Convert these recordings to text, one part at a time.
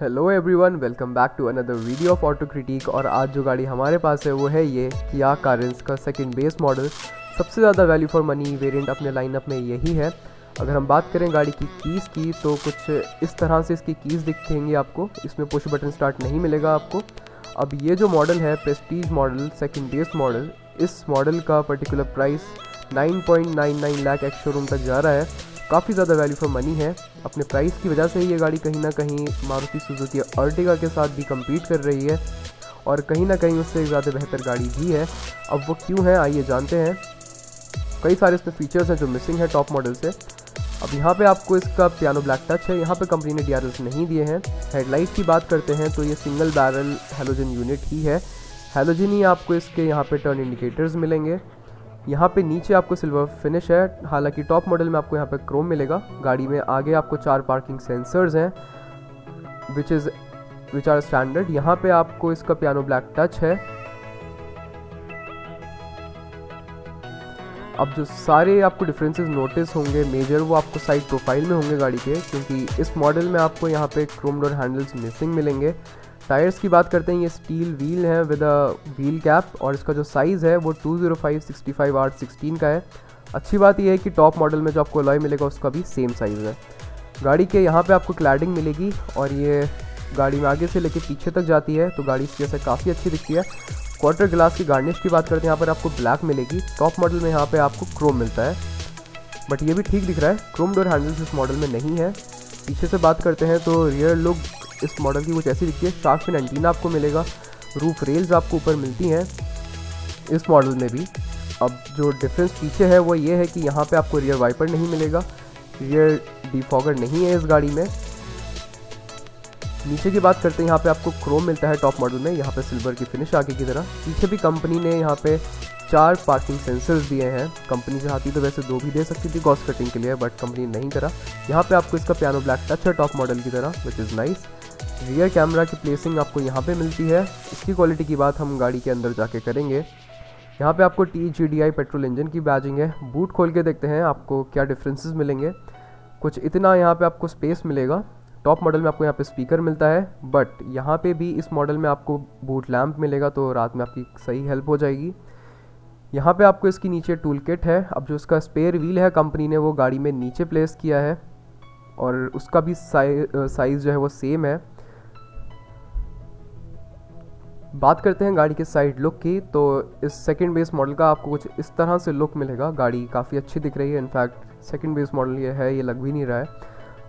Hello everyone welcome back to another video of Auto Critic और आज जो गाड़ी हमारे पास है, वो है ये किया कारेंस का सेकंड बेस मॉडल सबसे ज़्यादा वैल्यू फॉर मनी वेरिएंट अपने लाइनअप में यही है। अगर हम बात करें गाड़ी की कीज़ की तो कुछ इस तरह से इसकी कीज़ दिखेंगी आपको। इसमें पुश बटन स्टार्ट नहीं मिलेगा आपको। अब ये जो मॉडल है prestige model second base model इस मॉडल का particular price 9.99 lakh ex showroom तक जा रहा है। काफ़ी ज़्यादा वैल्यू फॉर मनी है। अपने प्राइस की वजह से ही ये गाड़ी कहीं ना कहीं मारुति सुजुकी अर्टिगा के साथ भी कम्पीट कर रही है और कहीं ना कहीं उससे ज़्यादा बेहतर गाड़ी भी है। अब वो क्यों है, आइए जानते हैं। कई सारे इसमें फीचर्स हैं जो मिसिंग है टॉप मॉडल से। अब यहाँ पे आपको इसका पियानो ब्लैक टच है। यहाँ पे कंपनी ने डी नहीं दिए हैं। हेडलाइट की बात करते हैं तो ये सिंगल बैरल हेलोजन यूनिट ही है। हेलोजन ही आपको इसके यहाँ पे टर्न इंडिकेटर्स मिलेंगे। यहाँ पे नीचे आपको सिल्वर फिनिश है। हालाँकि टॉप मॉडल में आपको यहाँ पे क्रोम मिलेगा। गाड़ी में आगे आपको चार पार्किंग सेंसर्स हैं which is which are standard यहाँ पे आपको इसका पियानो ब्लैक टच है। अब जो सारे आपको डिफरेंसेस नोटिस होंगे मेजर वो आपको साइड प्रोफ़ाइल में होंगे गाड़ी के, क्योंकि इस मॉडल में आपको यहाँ पे क्रोम डोर हैंडल्स मिसिंग मिलेंगे। टायर्स की बात करते हैं, ये स्टील व्हील है विद अ व्हील कैप और इसका जो साइज़ है वो two zero five sixty five R sixteen का है। अच्छी बात यह है कि टॉप मॉडल में जो आपको लॉय मिलेगा उसका भी सेम साइज़ है। गाड़ी के यहाँ पे आपको क्लैडिंग मिलेगी और ये गाड़ी में आगे से लेके पीछे तक जाती है तो गाड़ी इसकी वजह काफ़ी अच्छी दिखती है। क्वार्टर ग्लास की गार्निश की बात करते हैं, यहाँ पर आपको ब्लैक मिलेगी। टॉप मॉडल में यहाँ पर आपको क्रोम मिलता है। बट ये भी ठीक दिख रहा है क्रोम डोर हैंडल्स इस मॉडल में नहीं है। पीछे से बात करते हैं तो रियर लुक इस मॉडल की कुछ ऐसी दिखती है शार्क फिन एंटीना आपको मिलेगा, रूफ रेल्स आपको ऊपर मिलती हैं इस मॉडल में भी। अब जो डिफरेंस पीछे है, वो ये है कि यहाँ पे आपको रियर वाइपर नहीं मिलेगा रियर डिफॉगर नहीं है इस गाड़ी में। नीचे की बात करते हैं, यहाँ पे आपको क्रोम मिलता है टॉप मॉडल में, यहाँ पे सिल्वर की फिनिश आगे की तरह। पीछे भी कंपनी ने यहाँ पे चार पार्किंग सेंसर्स दिए हैं। कंपनी चाहती तो वैसे दो भी दे सकती थी कॉस्ट कटिंग के लिए बट कंपनी नहीं करा। यहाँ पे आपको इसका पियानो ब्लैक टच है टॉप मॉडल की तरह which is nice rear camera की प्लेसिंग आपको यहाँ पे मिलती है। इसकी क्वालिटी की बात हम गाड़ी के अंदर जाके करेंगे। यहाँ पे आपको T G D I petrol engine की बैजिंग है बूट खोल के देखते हैं आपको क्या डिफरेंसेस मिलेंगे। कुछ इतना यहाँ पे आपको स्पेस मिलेगा। टॉप मॉडल में आपको यहाँ पे स्पीकर मिलता है। बट यहाँ पे भी इस मॉडल में आपको बूट लैम्प मिलेगा तो रात में आपकी सही हेल्प हो जाएगी। यहाँ पे आपको इसकी नीचे टूल किट है। अब जो इसका स्पेयर व्हील है कंपनी ने वो गाड़ी में नीचे प्लेस किया है। और उसका भी साइज़ जो है वो सेम है। बात करते हैं गाड़ी के साइड लुक की तो इस सेकंड बेस मॉडल का आपको कुछ इस तरह से लुक मिलेगा। गाड़ी काफ़ी अच्छी दिख रही है। इनफैक्ट सेकंड बेस मॉडल ये है, ये लग भी नहीं रहा है।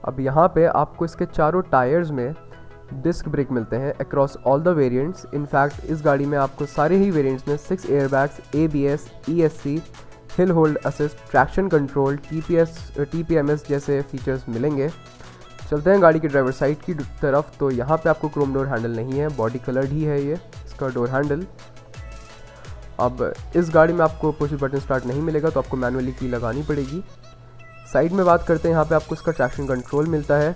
अब यहाँ पे आपको इसके चारों टायर्स में डिस्क ब्रेक मिलते हैं across all the variants in fact इस गाड़ी में आपको सारे ही वेरिएंट्स में six airbags A B S E S C hill hold assist traction control T P जैसे फीचर्स मिलेंगे। चलते हैं गाड़ी के ड्राइवर साइड की तरफ़। तो यहाँ पे आपको क्रोम डोर हैंडल नहीं है बॉडी कलर्ड ही है ये, इसका डोर हैंडल अब इस गाड़ी में आपको पुश बटन स्टार्ट नहीं मिलेगा तो आपको मैनुअली की लगानी पड़ेगी। साइड में बात करते हैं, यहाँ पे आपको इसका ट्रैक्शन कंट्रोल मिलता है।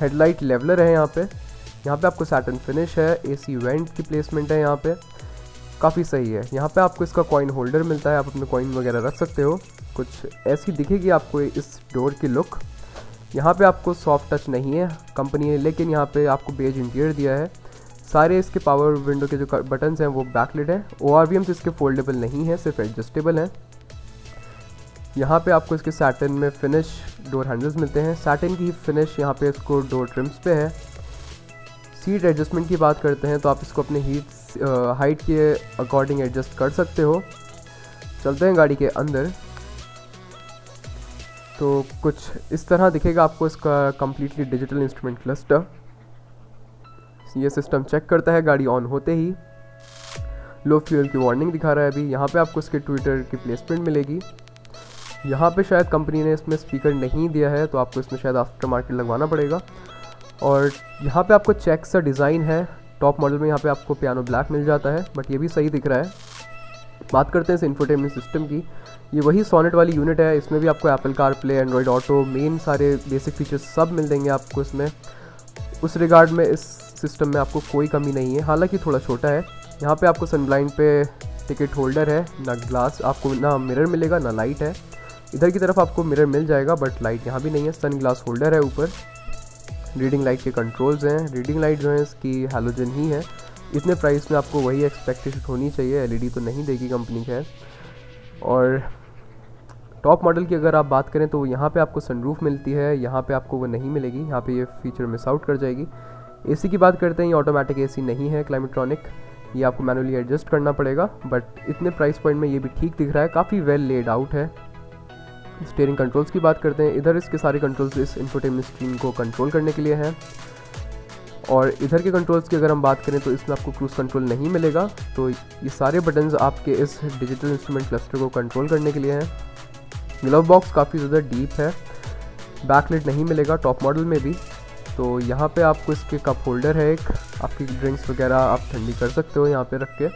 हेडलाइट लेवलर है यहाँ पे। यहाँ पे आपको सैटन फिनिश है एसी वेंट की प्लेसमेंट है यहाँ पे। काफ़ी सही है। यहाँ पे आपको इसका कॉइन होल्डर मिलता है। आप अपने कॉइन वगैरह रख सकते हो। कुछ ऐसी दिखेगी आपको इस डोर की लुक यहाँ पे आपको सॉफ्ट टच नहीं है कंपनी ने, लेकिन यहाँ पे आपको बेज इंटीरियर दिया है। सारे इसके पावर विंडो के जो बटन्स हैं, वो बैकलेट हैं। ओ आर वी इसके फोल्डेबल नहीं है, सिर्फ़ एडजस्टेबल हैं। यहाँ पे आपको इसके सैटन में फिनिश डोर हैंडल्स मिलते हैं। सैटन की फिनिश यहाँ पे इसको डोर ट्रिम्स पे है। सीट एडजस्टमेंट की बात करते हैं तो आप इसको अपने हीट हाइट के अकॉर्डिंग एडजस्ट कर सकते हो। चलते हैं गाड़ी के अंदर। तो कुछ इस तरह दिखेगा आपको इसका कम्प्लीटली डिजिटल इंस्ट्रूमेंट क्लस्टर ये सिस्टम चेक करता है, गाड़ी ऑन होते ही। लो फ्यूल की वार्निंग दिखा रहा है अभी। यहाँ पे आपको इसके ट्विटर की प्लेसमेंट मिलेगी। यहाँ पे शायद कंपनी ने इसमें स्पीकर नहीं दिया है तो आपको इसमें शायद आफ्टर मार्केट लगवाना पड़ेगा। और यहाँ पे आपको चेक सा डिज़ाइन है। टॉप मॉडल में यहाँ पे आपको पियानो ब्लैक मिल जाता है बट ये भी सही दिख रहा है। बात करते हैं इस इन्फोटेनमेंट सिस्टम की। ये वही सोनेट वाली यूनिट है, इसमें भी आपको Apple CarPlay Android Auto main सारे बेसिक फीचर्स सब मिल देंगे आपको इसमें। उस रिगार्ड में, इस सिस्टम में आपको कोई कमी नहीं है, हालाँकि थोड़ा छोटा है। यहाँ पे आपको सनब्लाइंड पे टिकट होल्डर है, ना ग्लास आपको ना मिरर मिलेगा, ना लाइट है। इधर की तरफ़ आपको मिरर मिल जाएगा बट लाइट यहाँ भी नहीं है सन ग्लास होल्डर है ऊपर। रीडिंग लाइट के कंट्रोल्स हैं। रीडिंग लाइट जो है, इसकी हेलोजन ही है। इतने प्राइस में आपको वही एक्सपेक्टेशन होनी चाहिए। एलईडी तो नहीं देगी कंपनी खैर। और टॉप मॉडल की अगर आप बात करें तो यहाँ पे आपको सनरूफ मिलती है। यहाँ पे आपको वो नहीं मिलेगी। यहाँ पे ये फीचर मिस आउट कर जाएगी। एसी की बात करते हैं, ये ऑटोमेटिक एसी नहीं है। क्लाइमेट्रॉनिक ये आपको मैनुअली एडजस्ट करना पड़ेगा। बट इतने प्राइस पॉइंट में ये भी ठीक दिख रहा है। काफ़ी वेल लेड आउट है। स्टेयरिंग कंट्रोल्स की बात करते हैं। इधर इसके सारे कंट्रोल्स इस इन्फोटेनमेंट स्क्रीन को कंट्रोल करने के लिए हैं। और इधर के कंट्रोल्स की अगर हम बात करें तो इसमें आपको क्रूज़ कंट्रोल नहीं मिलेगा। तो ये सारे बटन्स आपके इस डिजिटल इंस्ट्रूमेंट क्लस्टर को कंट्रोल करने के लिए हैं। ग्लव बॉक्स काफ़ी ज़्यादा डीप है। बैकलेट नहीं मिलेगा टॉप मॉडल में भी। तो यहाँ पे आपको इसके कप होल्डर है एक। आपकी ड्रिंक्स वगैरह आप ठंडी कर सकते हो यहाँ पे रख के।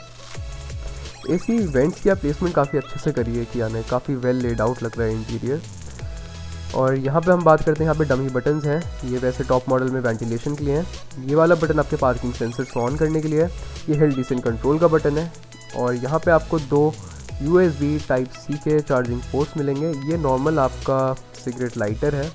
एसी वेंट्स की आप प्लेसमेंट काफ़ी अच्छे से करी है किया ने। काफ़ी वेल लेड आउट लग रहा है इंटीरियर और यहाँ पे हम बात करते हैं, यहाँ पे डमी बटन्स हैं। ये वैसे टॉप मॉडल में वेंटिलेशन के लिए हैं। ये वाला बटन आपके पार्किंग सेंसर ऑन करने के लिए है। ये हेल डिसेंट कंट्रोल का बटन है। और यहाँ पे आपको दो यूएसबी टाइप सी के चार्जिंग पोर्ट्स मिलेंगे। ये नॉर्मल आपका सिगरेट लाइटर है।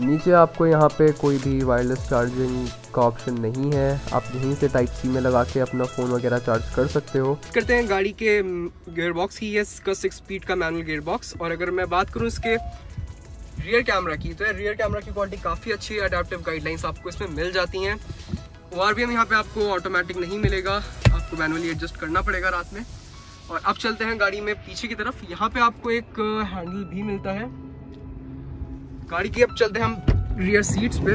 नीचे आपको यहाँ पे कोई भी वायरलेस चार्जिंग का ऑप्शन नहीं है। आप यहीं से टाइप सी में लगा के अपना फ़ोन वगैरह चार्ज कर सकते हो। करते हैं गाड़ी के गियर बॉक्स की है, इसका सिक्स स्पीड का मैनुअल गियर बॉक्स और अगर मैं बात करूँ इसके रियर कैमरा की तो रियर कैमरा की क्वालिटी काफ़ी अच्छी है अडेप्टिव गाइडलाइंस आपको इसमें मिल जाती हैं। ओ आर यहाँ पे आपको ऑटोमेटिक नहीं मिलेगा, आपको मैनुअली एडजस्ट करना पड़ेगा रात में। और अब चलते हैं गाड़ी में पीछे की तरफ़। यहाँ पे आपको एक हैंडल भी मिलता है। गाड़ी की, अब चलते हैं हम रियर सीट्स पे।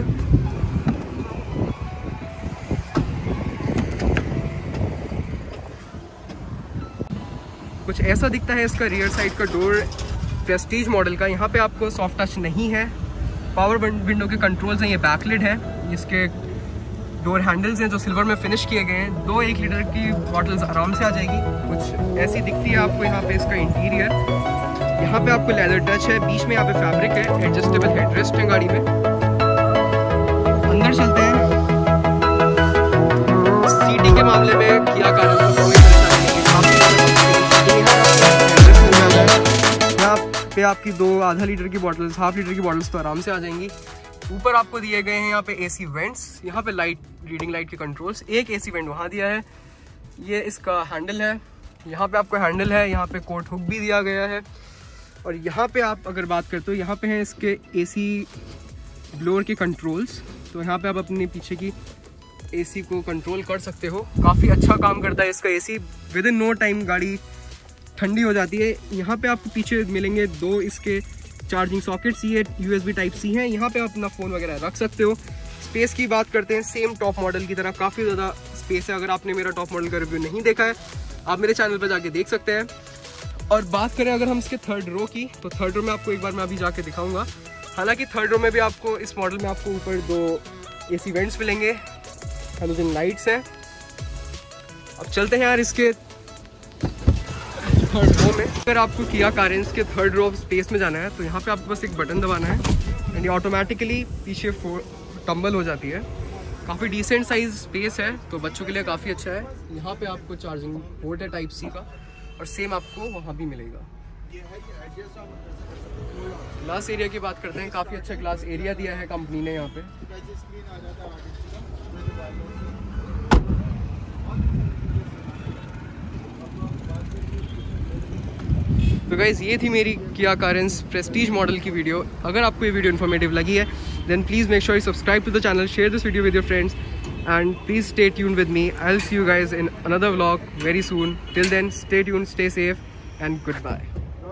कुछ ऐसा दिखता है इसका रियर साइड का डोर प्रेस्टीज मॉडल का। यहाँ पे आपको सॉफ्ट टच नहीं है। पावर विंडो के कंट्रोल्स हैं, ये बैकलिड है। इसके डोर हैंडल्स हैं जो सिल्वर में फिनिश किए गए हैं। दो एक लीटर की बॉटल्स आराम से आ जाएगी। कुछ ऐसी दिखती है आपको यहाँ पे इसका इंटीरियर यहाँ पे आपको लेदर टच है, बीच में यहाँ पे फैब्रिक है एडजस्टेबल हेडरेस्ट है गाड़ी में। अंदर चलते हैं। सीटिंग के मामले में किया कारण पे आपकी दो आधा लीटर की बॉटल्स हाफ़ लीटर की बॉटल्स तो आराम से आ जाएँगी। ऊपर आपको दिए गए हैं यहाँ पे एसी वेंट्स यहाँ पे लाइट रीडिंग लाइट के कंट्रोल्स एक एसी वेंट वहाँ दिया है। ये इसका हैंडल है। यहाँ पे आपको हैंडल है। यहाँ पे कोट हुक भी दिया गया है। और यहाँ पे आप अगर बात करते हो यहाँ पे हैं इसके एसी ब्लोअर के कंट्रोल्स तो यहाँ पे आप अपने पीछे की एसी को कंट्रोल कर सकते हो। काफ़ी अच्छा काम करता है इसका AC within no time गाड़ी ठंडी हो जाती है। यहाँ पे आपको पीछे मिलेंगे दो इसके चार्जिंग सॉकेट्स ये यूएसबी टाइप सी हैं। यहाँ पे आप अपना फ़ोन वगैरह रख सकते हो। स्पेस की बात करते हैं। सेम टॉप मॉडल की तरह काफ़ी ज़्यादा स्पेस है। अगर आपने मेरा टॉप मॉडल का रिव्यू नहीं देखा है, आप मेरे चैनल पर जाके देख सकते हैं। और बात करें अगर हम इसके थर्ड रो की तो थर्ड रो में आपको एक बार मैं अभी जाके दिखाऊँगा। हालाँकि थर्ड रो में भी आपको इस मॉडल में आपको ऊपर दो ए सी वेंट्स मिलेंगे हेलोजन लाइट्स हैं। अब चलते हैं यार इसके थर्ड रो में। अगर आपको किया कारेंस के थर्ड रो स्पेस में जाना है तो यहाँ पे आपको बस एक बटन दबाना है एंड ये ऑटोमेटिकली पीछे टम्बल हो जाती है। काफ़ी डिसेंट साइज़ स्पेस है तो बच्चों के लिए काफ़ी अच्छा है। यहाँ पे आपको चार्जिंग पोर्ट है टाइप सी का। और सेम आपको वहाँ भी मिलेगा। ग्लास एरिया की बात करते हैं काफ़ी अच्छा ग्लास एरिया दिया है कंपनी ने यहाँ पे। तो गाइज़ ये थी मेरी किया कारेंस प्रेस्टीज मॉडल की वीडियो अगर आपको ये वीडियो इन्फॉर्मेटिव लगी है then please make sure you subscribe to the channel share this video with your friends and please stay tuned with me. I'll see you guys in another vlog very soon. Till then stay tuned stay safe and goodbye